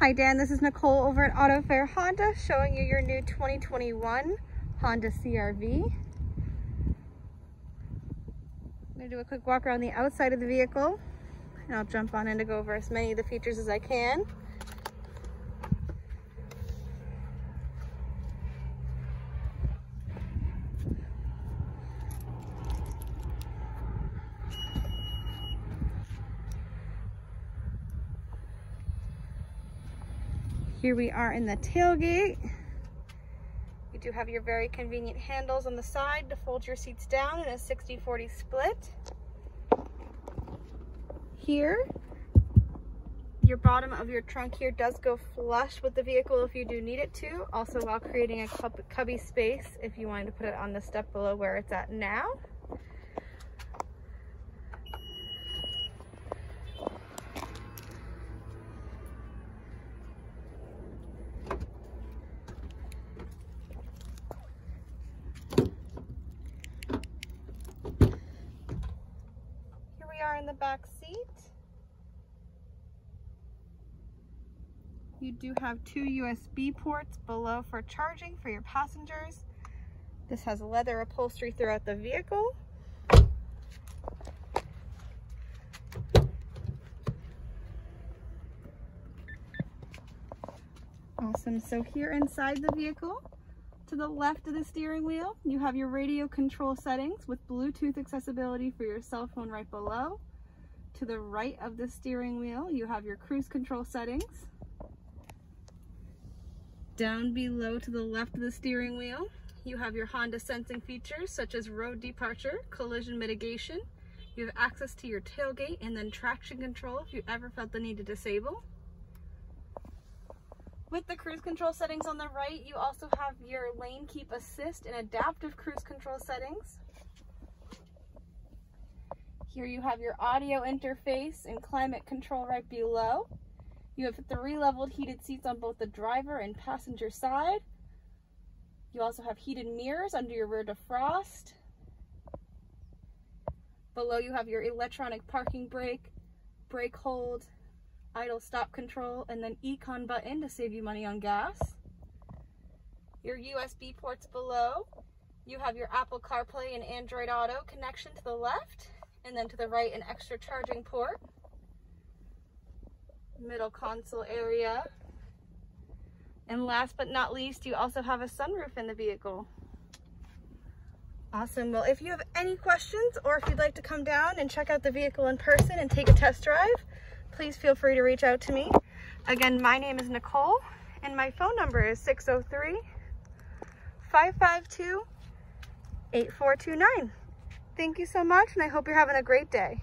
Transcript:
Hi Dan, this is Nicole over at AutoFair Honda showing you your new 2021 Honda CR-V. I'm going to do a quick walk around the outside of the vehicle and I'll jump on in to go over as many of the features as I can. Here we are in the tailgate. You do have your very convenient handles on the side to fold your seats down in a 60-40 split. Here, your bottom of your trunk here does go flush with the vehicle if you do need it to, also while creating a cubby space if you wanted to put it on the step below where it's at now. are in the back seat. You do have two USB ports below for charging for your passengers. This has leather upholstery throughout the vehicle. Awesome, so here inside the vehicle, to the left of the steering wheel, you have your radio control settings with Bluetooth accessibility for your cell phone right below. To the right of the steering wheel, you have your cruise control settings. Down below to the left of the steering wheel, you have your Honda sensing features such as road departure, collision mitigation. You have access to your tailgate and then traction control if you ever felt the need to disable. With the cruise control settings on the right, you also have your lane keep assist and adaptive cruise control settings. Here you have your audio interface and climate control right below. You have three leveled heated seats on both the driver and passenger side. You also have heated mirrors under your rear defrost. Below you have your electronic parking brake, brake hold, idle stop control, and then econ button to save you money on gas. Your USB ports below. You have your Apple CarPlay and Android Auto connection to the left, and then to the right, an extra charging port. Middle console area. And last but not least, you also have a sunroof in the vehicle. Awesome. Well, if you have any questions or if you'd like to come down and check out the vehicle in person and take a test drive, please feel free to reach out to me. Again, my name is Nicole and my phone number is 603 552 8429. Thank you so much and I hope you're having a great day.